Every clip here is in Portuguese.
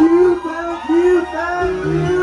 you, thank you,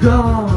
Gone.